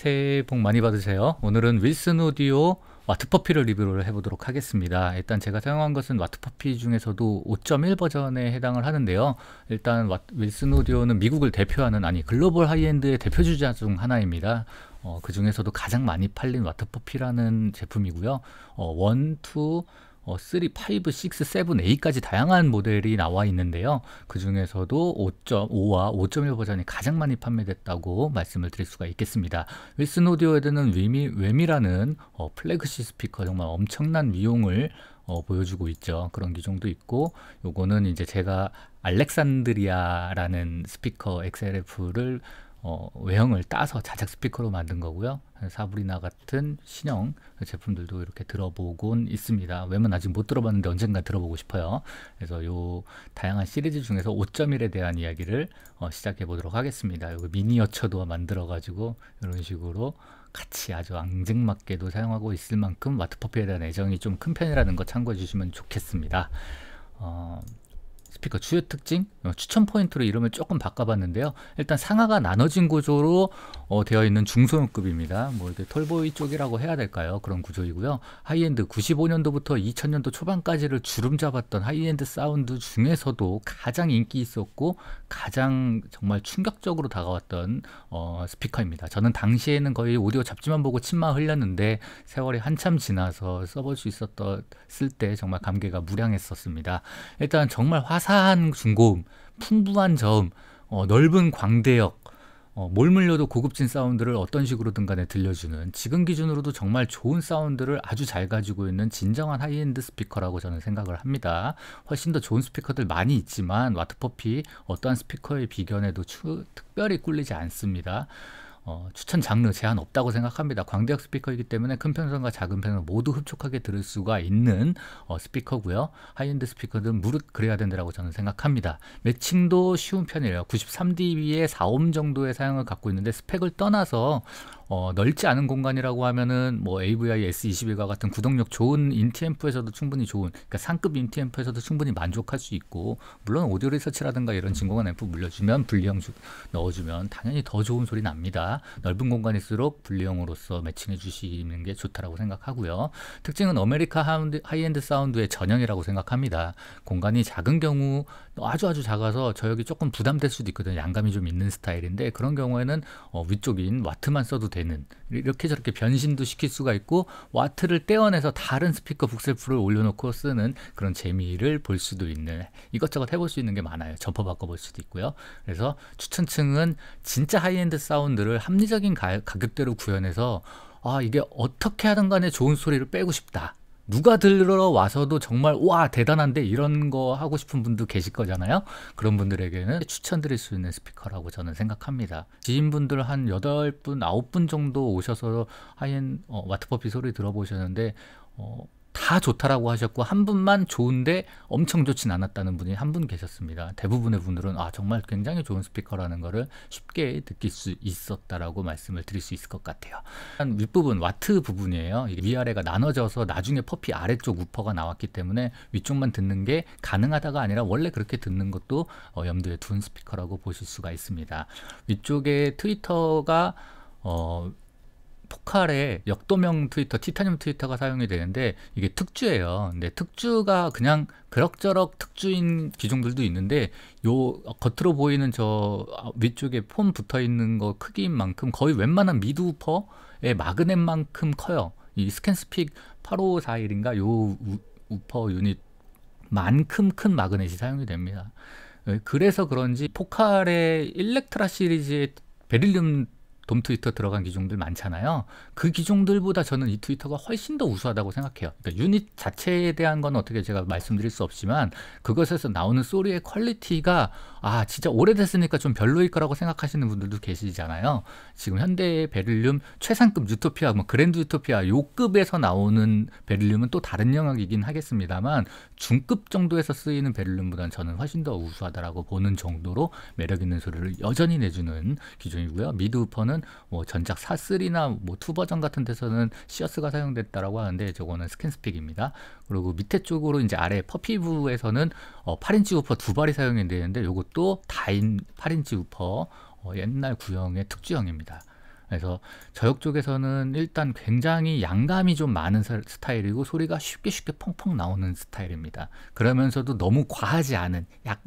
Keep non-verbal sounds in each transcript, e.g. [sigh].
새해 복 많이 받으세요. 오늘은 윌슨 오디오 와트퍼피를 리뷰를 해보도록 하겠습니다. 일단 제가 사용한 것은 와트퍼피 중에서도 5.1 버전에 해당을 하는데요. 일단 와, 윌슨 오디오는 미국을 대표하는 아니 글로벌 하이엔드의 대표 주자 중 하나입니다. 어, 그 중에서도 가장 많이 팔린 와트퍼피라는 제품이고요. 어, 1, 2, 어, 3, 5, 6, 7, 8까지 다양한 모델이 나와 있는데요. 그 중에서도 5.5와 5.1 버전이 가장 많이 판매됐다고 말씀을 드릴 수가 있겠습니다. 윌슨 오디오에는 WAMM이, WAMM이라는 어, 플래그십 스피커 정말 엄청난 위용을 어, 보여주고 있죠. 그런 기종도 있고 요거는 이제 제가 알렉산드리아라는 스피커 XLF를 어, 외형을 따서 자작 스피커로 만든 거고요. 사브리나 같은 신형 제품들도 이렇게 들어보곤 있습니다. 웨은 아직 못 들어봤는데 언젠가 들어보고 싶어요. 그래서 요 다양한 시리즈 중에서 5.1에 대한 이야기를 어, 시작해 보도록 하겠습니다. 여기 미니어처도 만들어 가지고 이런 식으로 같이 아주 앙증맞게도 사용하고 있을 만큼 와트퍼피에 대한 애정이 좀 큰 편이라는 거 참고해 주시면 좋겠습니다. 어, 스피커 주요 특징 어, 추천 포인트로 이름을 조금 바꿔봤는데요. 일단 상하가 나눠진 구조로 어, 되어 있는 중소형급입니다. 뭐 이렇게 tallboy 쪽이라고 해야 될까요? 그런 구조이고요. 하이엔드 95년도부터 2000년도 초반까지를 주름 잡았던 하이엔드 사운드 중에서도 가장 인기 있었고 가장 정말 충격적으로 다가왔던 어, 스피커입니다. 저는 당시에는 거의 오디오 잡지만 보고 침만 흘렸는데 세월이 한참 지나서 써볼 수 있었던 쓸 때 정말 감개가 무량했었습니다. 일단 정말 화사 화사한 중고음, 풍부한 저음, 어, 넓은 광대역, 어, 뭘 물려도 고급진 사운드를 어떤 식으로든 간에 들려주는 지금 기준으로도 정말 좋은 사운드를 아주 잘 가지고 있는 진정한 하이엔드 스피커라고 저는 생각을 합니다. 훨씬 더 좋은 스피커들 많이 있지만 와트퍼피 어떠한 스피커에 비견해도 추, 특별히 꿀리지 않습니다. 어, 추천 장르 제한 없다고 생각합니다. 광대역 스피커이기 때문에 큰 편성과 작은 편성 모두 흡족하게 들을 수가 있는 어, 스피커고요. 하이엔드 스피커들은 무릇 그래야 된다고 저는 생각합니다. 매칭도 쉬운 편이에요. 93dB에 4옴 정도의 사양을 갖고 있는데 스펙을 떠나서 어, 넓지 않은 공간이라고 하면은 뭐 AVI S21과 같은 구동력 좋은 인티앰프에서도 충분히 좋은 그러니까 상급 인티앰프에서도 충분히 만족할 수 있고 물론 오디오 리서치라든가 이런 진공관 앰프 물려주면 분리형 주, 넣어주면 당연히 더 좋은 소리 납니다. 넓은 공간일수록 분리형으로서 매칭해 주시는 게 좋다라고 생각하고요. 특징은 아메리카 하이엔드 사운드의 전형이라고 생각합니다. 공간이 작은 경우 아주 아주 작아서 저역이 조금 부담될 수도 있거든요. 양감이 좀 있는 스타일인데 그런 경우에는 어, 위쪽인 와트만 써도 되는 이렇게 저렇게 변신도 시킬 수가 있고 와트를 떼어내서 다른 스피커 bookshelf를 올려놓고 쓰는 그런 재미를 볼 수도 있는 이것저것 해볼 수 있는 게 많아요. 점퍼 바꿔볼 수도 있고요. 그래서 추천층은 진짜 하이엔드 사운드를 합리적인 가, 가격대로 구현해서 아 이게 어떻게 하든 간에 좋은 소리를 빼고 싶다. 누가 들으러 와서도 정말 와 대단한데 이런 거 하고 싶은 분도 계실 거잖아요. 그런 분들에게는 추천드릴 수 있는 스피커라고 저는 생각합니다. 지인분들 한 8분, 9분 정도 오셔서 하이엔 어, 와트퍼피 소리 들어보셨는데 어, 다 좋다라고 하셨고 한 분만 좋은데 엄청 좋진 않았다는 분이 한 분 계셨습니다. 대부분의 분들은 아 정말 굉장히 좋은 스피커라는 거를 쉽게 느낄 수 있었다라고 말씀을 드릴 수 있을 것 같아요. 한 윗부분 와트 부분이에요. 위아래가 나눠져서 나중에 퍼피 아래쪽 우퍼가 나왔기 때문에 위쪽만 듣는 게 가능하다가 아니라 원래 그렇게 듣는 것도 어, 염두에 둔 스피커라고 보실 수가 있습니다. 위쪽에 트위터가 어, 포칼의 역돔형 트위터, 티타늄 트위터가 사용이 되는데 이게 특주예요. 근데 특주가 그냥 그럭저럭 특주인 기종들도 있는데 요 겉으로 보이는 저 위쪽에 폼 붙어 있는 거 크기인 만큼 거의 웬만한 mid-woofer의 마그넷만큼 커요. 이 스캔스픽 8541인가 요 우, 우퍼 유닛 만큼 큰 마그넷이 사용이 됩니다. 그래서 그런지 포칼의 일렉트라 시리즈의 베릴륨 돔 트위터 들어간 기종들 많잖아요. 그 기종들보다 저는 이 트위터가 훨씬 더 우수하다고 생각해요. 그러니까 유닛 자체에 대한 건 어떻게 제가 말씀드릴 수 없지만 그것에서 나오는 소리의 퀄리티가 아 진짜 오래됐으니까 좀 별로일 거라고 생각하시는 분들도 계시잖아요. 지금 현대의 베릴륨 최상급 유토피아, 뭐 그랜드 유토피아 요 급에서 나오는 베릴륨은 또 다른 영역이긴 하겠습니다만 중급 정도에서 쓰이는 베릴륨보다는 저는 훨씬 더 우수하다라고 보는 정도로 매력 있는 소리를 여전히 내주는 기종이고요. mid 우퍼는 뭐 전작 4.3나 뭐 2 버전 같은 데서는 시어스가 사용됐다라고 하는데 저거는 스캔스픽입니다. 그리고 밑에 쪽으로 이제 아래 퍼피부에서는 어, 8인치 우퍼 두 발이 사용이 되는데 이것도 다인 8인치 우퍼 어, 옛날 구형의 특주형입니다. 그래서 저역 쪽에서는 일단 굉장히 양감이 좀 많은 스타일이고 소리가 쉽게 쉽게 펑펑 나오는 스타일입니다. 그러면서도 너무 과하지 않은 약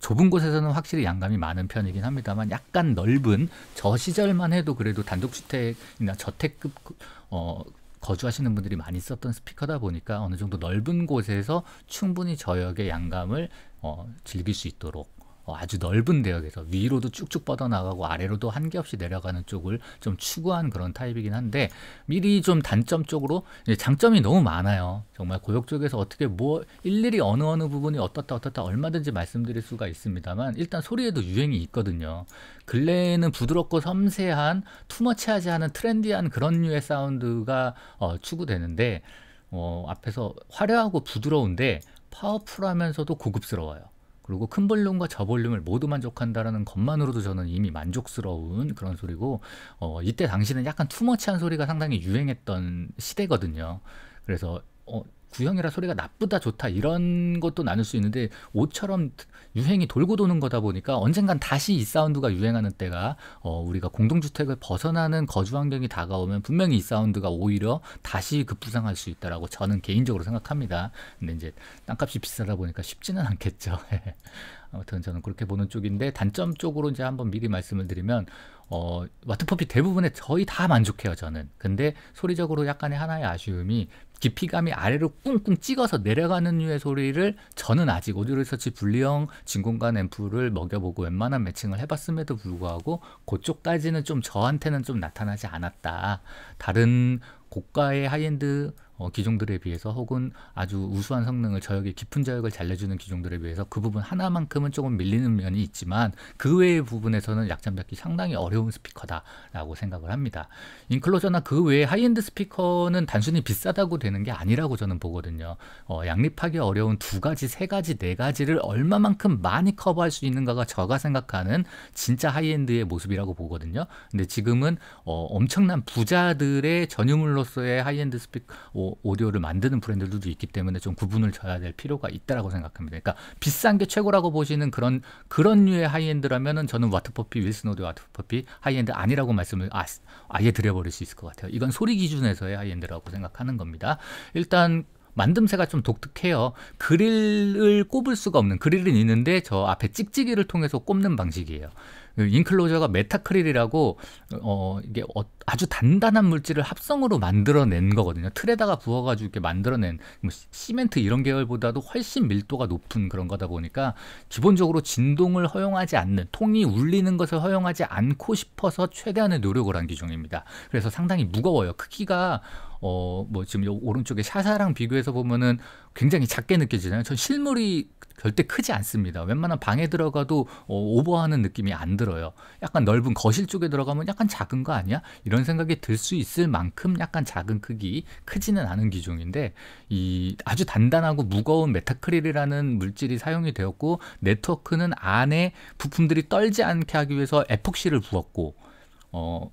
좁은 곳에서는 확실히 양감이 많은 편이긴 합니다만 약간 넓은 저 시절만 해도 그래도 단독주택이나 저택급 어 거주하시는 분들이 많이 썼던 스피커다 보니까 어느 정도 넓은 곳에서 충분히 저역의 양감을 어, 즐길 수 있도록 어, 아주 넓은 대역에서 위로도 쭉쭉 뻗어나가고 아래로도 한겹없이 내려가는 쪽을 좀 추구한 그런 타입이긴 한데 미리 좀 단점 쪽으로 장점이 너무 많아요. 정말 고역 쪽에서 어떻게 뭐 일일이 어느 어느 부분이 어떻다 어떻다 얼마든지 말씀드릴 수가 있습니다만 일단 소리에도 유행이 있거든요. 근래에는 부드럽고 섬세한 투머치하지 않은 트렌디한 그런 류의 사운드가 어, 추구되는데 어, 앞에서 화려하고 부드러운데 파워풀하면서도 고급스러워요. 그리고 큰 볼륨과 저볼륨을 모두 만족한다라는 것만으로도 저는 이미 만족스러운 그런 소리고 어, 이때 당시는 약간 투머치한 소리가 상당히 유행했던 시대거든요. 그래서 어, 구형이라 소리가 나쁘다 좋다 이런 것도 나눌 수 있는데 옷처럼 유행이 돌고 도는 거다 보니까 언젠간 다시 이 사운드가 유행하는 때가 어, 우리가 공동주택을 벗어나는 거주 환경이 다가오면 분명히 이 사운드가 오히려 다시 급부상할 수 있다라고 저는 개인적으로 생각합니다. 근데 이제 땅값이 비싸다 보니까 쉽지는 않겠죠. [laughs] 아무튼 저는 그렇게 보는 쪽인데 단점 쪽으로 이제 한번 미리 말씀을 드리면 어, 와트퍼피 대부분에 거의 다 만족해요 저는. 근데 소리적으로 약간의 하나의 아쉬움이 깊이감이 아래로 꿍꿍 찍어서 내려가는 류의 소리를 저는 아직 오디오 리서치 분리형 진공관 앰프를 먹여보고 웬만한 매칭을 해봤음에도 불구하고 그쪽까지는 좀 저한테는 좀 나타나지 않았다. 다른 고가의 하이엔드 어, 기종들에 비해서 혹은 아주 우수한 성능을 저역의 깊은 저역을 잘 내주는 기종들에 비해서 그 부분 하나만큼은 조금 밀리는 면이 있지만 그 외의 부분에서는 약점 잡기 상당히 어려운 스피커다라고 생각을 합니다. 인클로저나 그 외의 하이엔드 스피커는 단순히 비싸다고 되는 게 아니라고 저는 보거든요. 어, 양립하기 어려운 두 가지, 세 가지, 네 가지를 얼마만큼 많이 커버할 수 있는가가 저가 생각하는 진짜 하이엔드의 모습이라고 보거든요. 근데 지금은 어, 엄청난 부자들의 전유물로서의 하이엔드 스피커 오디오를 만드는 브랜드들도 있기 때문에 좀 구분을 져야 될 필요가 있다라고 생각합니다. 그러니까 비싼 게 최고라고 보시는 그런 그런 류의 하이엔드라면은 저는 와트퍼피 윌슨 오디오 와트퍼피 하이엔드 아니라고 말씀을 아, 아예 드려버릴 수 있을 것 같아요. 이건 소리 기준에서의 하이엔드라고 생각하는 겁니다. 일단 만듦새가 좀 독특해요. 그릴을 꼽을 수가 없는 그릴은 있는데 저 앞에 찍찍이를 통해서 꼽는 방식이에요. 그 인클로저가 메타크릴이라고 어 이게 어, 아주 단단한 물질을 합성으로 만들어낸 거거든요. 틀에다가 부어가지고 이렇게 만들어낸 뭐 시멘트 이런 계열보다도 훨씬 밀도가 높은 그런 거다 보니까 기본적으로 진동을 허용하지 않는 통이 울리는 것을 허용하지 않고 싶어서 최대한의 노력을 한 기종입니다. 그래서 상당히 무거워요. 크기가 어, 뭐 지금 오른쪽에 샤샤랑 비교해서 보면은 굉장히 작게 느껴지잖아요. 전 실물이 절대 크지 않습니다. 웬만한 방에 들어가도 어, 오버하는 느낌이 안 들어요. 약간 넓은 거실 쪽에 들어가면 약간 작은 거 아니야? 이런 생각이 들 수 있을 만큼 약간 작은 크기, 크지는 않은 기종인데 이 아주 단단하고 무거운 메타크릴이라는 물질이 사용이 되었고 네트워크는 안에 부품들이 떨지 않게 하기 위해서 에폭시를 부었고 어,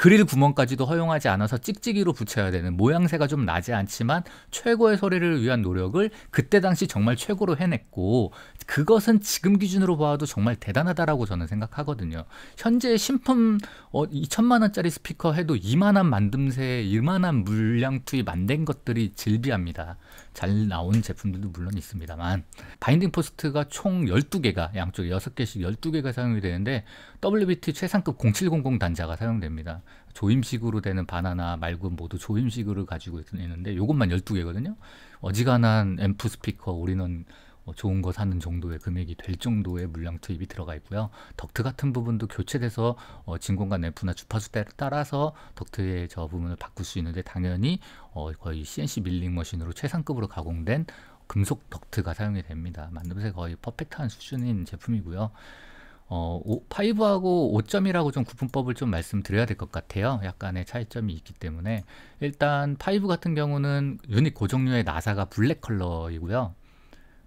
그릴 구멍까지도 허용하지 않아서 찍찍이로 붙여야 되는 모양새가 좀 나지 않지만 최고의 소리를 위한 노력을 그때 당시 정말 최고로 해냈고 그것은 지금 기준으로 봐도 정말 대단하다라고 저는 생각하거든요. 현재 신품 어, 2천만 원짜리 스피커 해도 이만한 만듦새, 이만한 물량 투입 안 된 것들이 즐비합니다. 잘 나온 제품들도 물론 있습니다만 binding post가 총 12개가 양쪽에 6개씩 12개가 사용이 되는데 WBT 최상급 0700 단자가 사용됩니다. 조임식으로 되는 바나나 말고 모두 조임식으로 가지고 있는데 이것만 12개거든요. 어지간한 앰프 스피커 우리는 뭐 좋은 거 사는 정도의 금액이 될 정도의 물량 투입이 들어가 있고요. 덕트 같은 부분도 교체돼서 어, 진공관 앰프나 주파수 따라서 덕트의 저 부분을 바꿀 수 있는데 당연히 어, 거의 CNC 밀링 머신으로 최상급으로 가공된 금속 덕트가 사용이 됩니다. 만듦새 거의 퍼펙트한 수준인 제품이고요. 어, 5하고 5.1이라고 좀 구분법을 좀 말씀드려야 될 것 같아요. 약간의 차이점이 있기 때문에 일단 5 같은 경우는 유닛 고정용의 나사가 블랙 컬러이고요.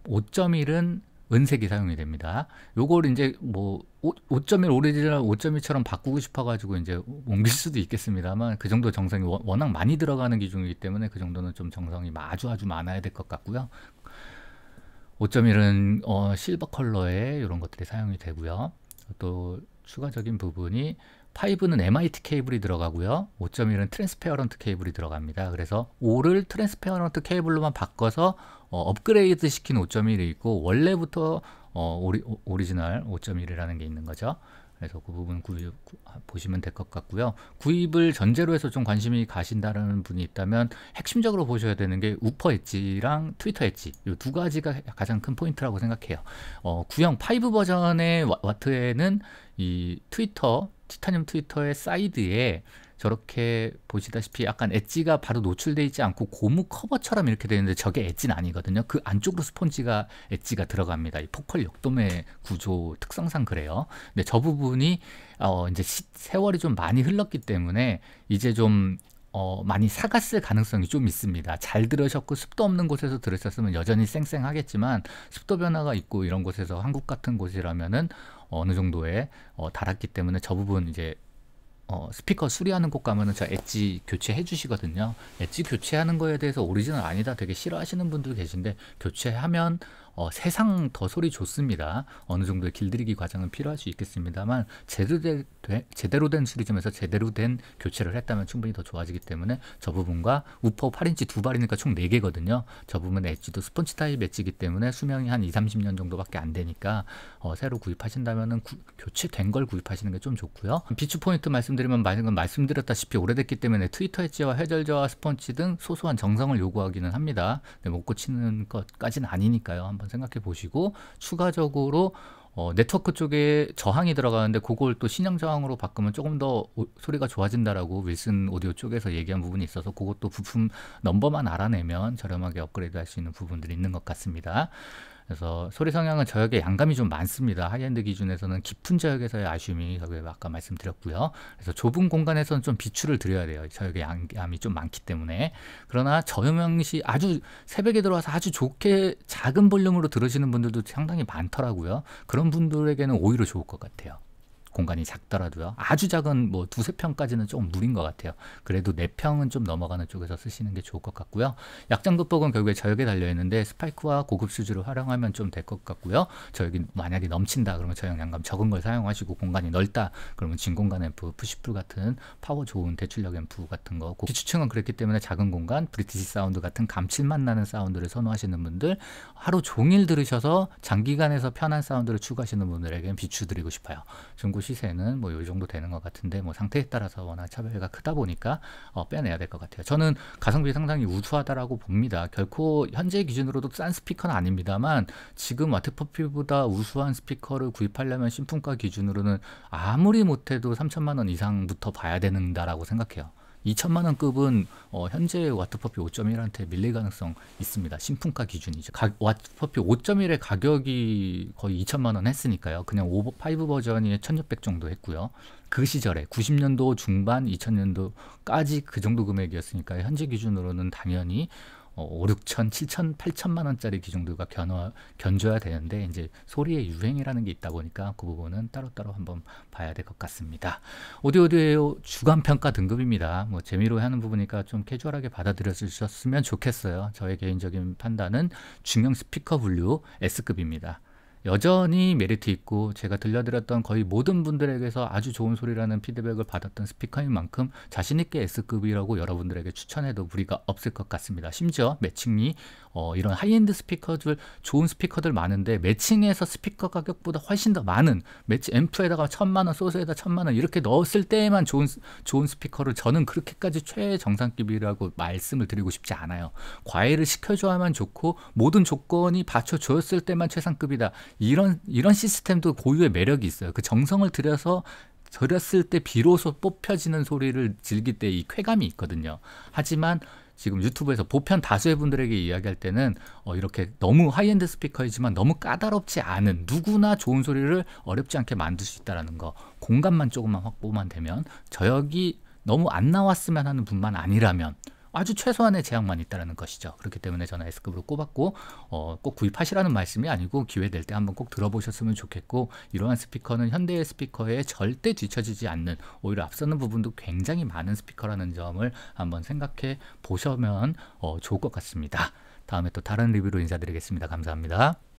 5.1은 은색이 사용이 됩니다. 요걸 이제 뭐 5.1 오리지널 5.2처럼 바꾸고 싶어가지고 이제 옮길 수도 있겠습니다만 그 정도 정성이 워낙 많이 들어가는 기종이기 때문에 그 정도는 좀 정성이 아주 아주 많아야 될 것 같고요. 5.1은 어, 실버 컬러의 이런 것들이 사용이 되고요. 또 추가적인 부분이 5는 MIT 케이블이 들어가고요. 5.1은 트랜스페어런트 케이블이 들어갑니다. 그래서 5를 트랜스페어런트 케이블로만 바꿔서 어, 업그레이드 시킨 5.1이 있고 원래부터 어, 오리, 오리지널 5.1이라는 게 있는 거죠. 그래서 그 부분 구분, 보시면 될 것 같고요. 구입을 전제로 해서 좀 관심이 가신다는 분이 있다면 핵심적으로 보셔야 되는 게 우퍼 엣지랑 트위터 엣지 이 두 가지가 가장 큰 포인트라고 생각해요. 어, 구형 5 버전의 와트에는 이 트위터 티타늄 트위터의 사이드에 저렇게 보시다시피 약간 엣지가 바로 노출되어 있지 않고 고무 커버처럼 이렇게 되는데 저게 엣지는 아니거든요. 그 안쪽으로 스펀지가 엣지가 들어갑니다. 이 포컬 역돔의 구조 특성상 그래요. 근데 저 부분이 어 이제 시, 세월이 좀 많이 흘렀기 때문에 이제 좀 어, 많이 삭았을 가능성이 좀 있습니다. 잘 들으셨고 습도 없는 곳에서 들으셨으면 여전히 쌩쌩하겠지만 습도 변화가 있고 이런 곳에서 한국 같은 곳이라면은 어느 정도에 어, 닳았기 때문에 저 부분 이제 어, 스피커 수리하는 곳 가면은 저 엣지 교체해 주시거든요. 엣지 교체하는 거에 대해서 오리지널 아니다 되게 싫어하시는 분들 계신데 교체하면 어, 세상 더 소리 좋습니다. 어느 정도의 길들이기 과정은 필요할 수 있겠습니다만 제대로, 되, 제대로 된 수리점에서 제대로 된 교체를 했다면 충분히 더 좋아지기 때문에 저 부분과 우퍼 8인치 두 발이니까 총 4개거든요. 저 부분 엣지도 스펀지 타입 엣지이기 때문에 수명이 한 2, 30년 정도밖에 안 되니까 어, 새로 구입하신다면 교체된 걸 구입하시는 게 좀 좋고요. 비추 포인트 말씀드리면 말씀드렸다시피 오래됐기 때문에 트위터 엣지와 해절저와 스펀지 등 소소한 정성을 요구하기는 합니다. 못 고치는 것까지는 아니니까요. 한번 한번 생각해 보시고 추가적으로 어, 네트워크 쪽에 저항이 들어가는데 그걸 또 신형 저항으로 바꾸면 조금 더 오, 소리가 좋아진다라고 윌슨 오디오 쪽에서 얘기한 부분이 있어서 그것도 부품 넘버만 알아내면 저렴하게 업그레이드 할 수 있는 부분들이 있는 것 같습니다. 그래서 소리 성향은 저역에 양감이 좀 많습니다. 하이엔드 기준에서는 깊은 저역에서의 아쉬움이 아까 말씀드렸고요. 그래서 좁은 공간에서는 좀 비추를 드려야 돼요. 저역에 양감이 좀 많기 때문에. 그러나 저음량 시 아주 새벽에 들어와서 아주 좋게 작은 볼륨으로 들으시는 분들도 상당히 많더라고요. 그런 분들에게는 오히려 좋을 것 같아요. 공간이 작더라도요. 아주 작은 뭐 두세 평까지는 조금 무린 것 같아요. 그래도 네 평은 좀 넘어가는 쪽에서 쓰시는 게 좋을 것 같고요. 약점 극복은 결국에 저역에 달려 있는데 스파이크와 고급 슈즈를 활용하면 좀 될 것 같고요. 저역이 만약에 넘친다 그러면 저역 양감 적은 걸 사용하시고 공간이 넓다 그러면 진공관 앰프, 푸시풀 같은 파워 좋은 대출력 앰프 같은 거 비추층은 그렇기 때문에 작은 공간, British 사운드 같은 감칠맛 나는 사운드를 선호하시는 분들 하루 종일 들으셔서 장기간에서 편한 사운드를 추구하시는 분들에게는 비추드리고 싶어요. 중고 시세는 뭐 이 정도 되는 것 같은데 뭐 상태에 따라서 워낙 차이가 크다 보니까 어, 빼내야 될 것 같아요. 저는 가성비 상당히 우수하다라고 봅니다. 결코 현재 기준으로도 싼 스피커는 아닙니다만 지금 와트퍼피보다 우수한 스피커를 구입하려면 신품가 기준으로는 아무리 못해도 3천만 원 이상부터 봐야 되는다라고 생각해요. 2천만 원 급은 어, 현재 와트퍼피 5.1한테 밀릴 가능성 있습니다. 신품가 기준이죠. 가, 와트퍼피 5.1의 가격이 거의 2천만 원 했으니까요. 그냥 5, 5 버전이 1,600 정도 했고요. 그 시절에 90년도 중반, 2000년도까지 그 정도 금액이었으니까 현재 기준으로는 당연히 어, 5, 6천, 7천, 8천만 원짜리 기종들과 견어, 견줘야 되는데 이제 소리의 유행이라는 게 있다 보니까 그 부분은 따로따로 한번 봐야 될 것 같습니다. 오디오 오디오 주간 평가 등급입니다. 뭐 재미로 하는 부분이니까 좀 캐주얼하게 받아들여 주셨으면 좋겠어요. 저의 개인적인 판단은 중형 스피커 분류 S급입니다. 여전히 메리트 있고 제가 들려드렸던 거의 모든 분들에게서 아주 좋은 소리라는 피드백을 받았던 스피커인 만큼 자신있게 S급이라고 여러분들에게 추천해도 무리가 없을 것 같습니다. 심지어 매칭이 어, 이런 하이엔드 스피커들 좋은 스피커들 많은데 매칭해서 스피커 가격보다 훨씬 더 많은 매치 앰프에다가 천만 원 소스에다 천만 원 이렇게 넣었을 때에만 좋은 좋은 스피커를 저는 그렇게까지 최정상급이라고 말씀을 드리고 싶지 않아요. 과외를 시켜줘야만 좋고 모든 조건이 받쳐줬을 때만 최상급이다. 이런 이런 시스템도 고유의 매력이 있어요. 그 정성을 들여서 들였을 때 비로소 뽑혀지는 소리를 즐길 때 이 쾌감이 있거든요. 하지만 지금 유튜브에서 보편 다수의 분들에게 이야기할 때는 어, 이렇게 너무 하이엔드 스피커이지만 너무 까다롭지 않은 누구나 좋은 소리를 어렵지 않게 만들 수 있다는 거 공간만 조금만 확보만 되면 저역이 너무 안 나왔으면 하는 분만 아니라면 아주 최소한의 제약만 있다는 것이죠. 그렇기 때문에 저는 S급으로 꼽았고 어, 꼭 구입하시라는 말씀이 아니고 기회 될 때 한번 꼭 들어보셨으면 좋겠고 이러한 스피커는 현대의 스피커에 절대 뒤처지지 않는 오히려 앞서는 부분도 굉장히 많은 스피커라는 점을 한번 생각해 보시면 어, 좋을 것 같습니다. 다음에 또 다른 리뷰로 인사드리겠습니다. 감사합니다.